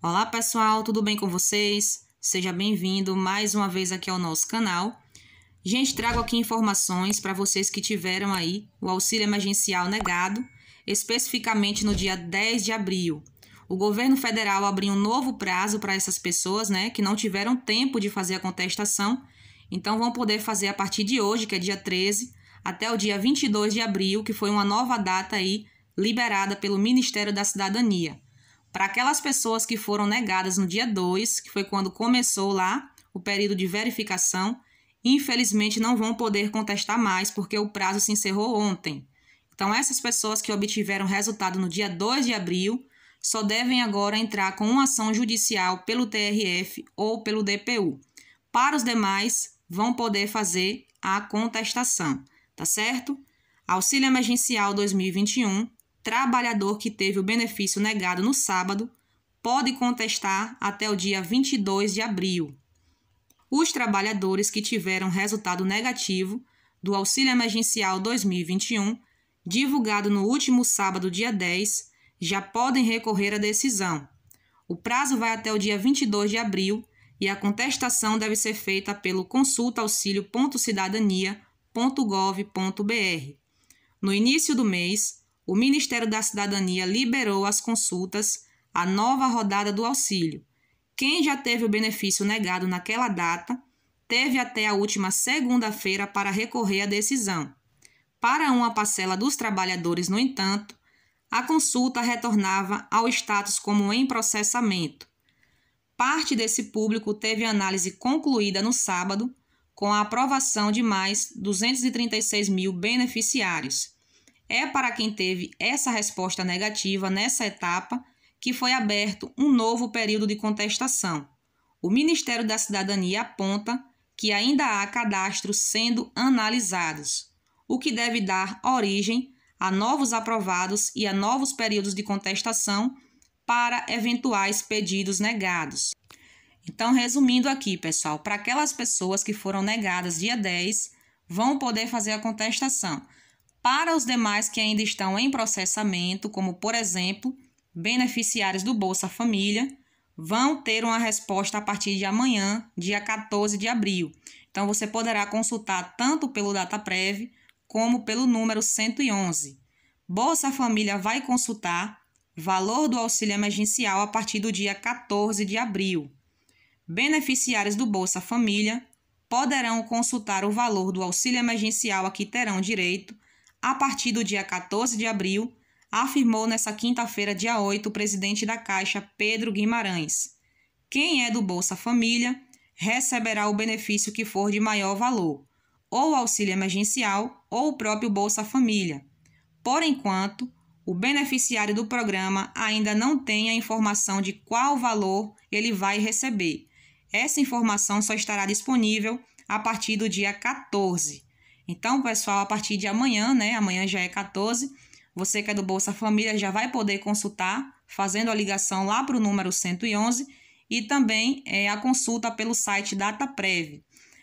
Olá pessoal, tudo bem com vocês? Seja bem-vindo mais uma vez aqui ao nosso canal. Gente, trago aqui informações para vocês que tiveram aí o auxílio emergencial negado, especificamente no dia 10 de abril. O governo federal abriu um novo prazo para essas pessoas, né, que não tiveram tempo de fazer a contestação, então vão poder fazer a partir de hoje, que é dia 13, até o dia 22 de abril, que foi uma nova data aí liberada pelo Ministério da Cidadania. Para aquelas pessoas que foram negadas no dia 2, que foi quando começou lá o período de verificação, infelizmente não vão poder contestar mais porque o prazo se encerrou ontem. Então, essas pessoas que obtiveram resultado no dia 2 de abril só devem agora entrar com uma ação judicial pelo TRF ou pelo DPU. Para os demais, vão poder fazer a contestação, tá certo? Auxílio Emergencial 2021, trabalhador que teve o benefício negado no sábado pode contestar até o dia 22 de abril. Os trabalhadores que tiveram resultado negativo do Auxílio Emergencial 2021, divulgado no último sábado, dia 10, já podem recorrer à decisão. O prazo vai até o dia 22 de abril e a contestação deve ser feita pelo consultaauxilio.cidadania.gov.br. No início do mês, o Ministério da Cidadania liberou as consultas à nova rodada do auxílio. Quem já teve o benefício negado naquela data teve até a última segunda-feira para recorrer à decisão. Para uma parcela dos trabalhadores, no entanto, a consulta retornava ao status como em processamento. Parte desse público teve análise concluída no sábado, com a aprovação de mais 236 mil beneficiários. É para quem teve essa resposta negativa nessa etapa que foi aberto um novo período de contestação. O Ministério da Cidadania aponta que ainda há cadastros sendo analisados, o que deve dar origem a novos aprovados e a novos períodos de contestação para eventuais pedidos negados. Então, resumindo aqui, pessoal, para aquelas pessoas que foram negadas dia 10, vão poder fazer a contestação. Para os demais que ainda estão em processamento, como por exemplo, beneficiários do Bolsa Família vão ter uma resposta a partir de amanhã, dia 14 de abril. Então você poderá consultar tanto pelo DataPrev como pelo número 111. Bolsa Família vai consultar valor do auxílio emergencial a partir do dia 14 de abril. Beneficiários do Bolsa Família poderão consultar o valor do auxílio emergencial a que terão direito a partir do dia 14 de abril afirmou nessa quinta-feira, dia 8, o presidente da Caixa, Pedro Guimarães. Quem é do Bolsa Família receberá o benefício que for de maior valor, ou auxílio emergencial ou o próprio Bolsa Família. Por enquanto, o beneficiário do programa ainda não tem a informação de qual valor ele vai receber. Essa informação só estará disponível a partir do dia 14. Então, pessoal, a partir de amanhã, né? Amanhã já é 14 você que é do Bolsa Família já vai poder consultar, fazendo a ligação lá para o número 111 e também é, a consulta pelo site DataPrev.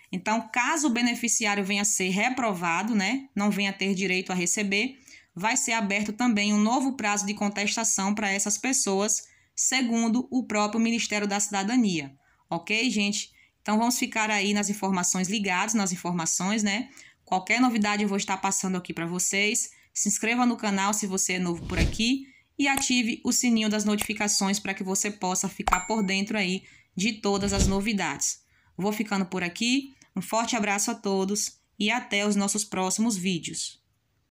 Então, caso o beneficiário venha a ser reprovado, né, não venha ter direito a receber, vai ser aberto também um novo prazo de contestação para essas pessoas, segundo o próprio Ministério da Cidadania. Ok, gente? Então, vamos ficar aí nas informações ligados, nas informações, né? Qualquer novidade eu vou estar passando aqui para vocês. Se inscreva no canal se você é novo por aqui e ative o sininho das notificações para que você possa ficar por dentro aí de todas as novidades. Vou ficando por aqui. Um forte abraço a todos e até os nossos próximos vídeos.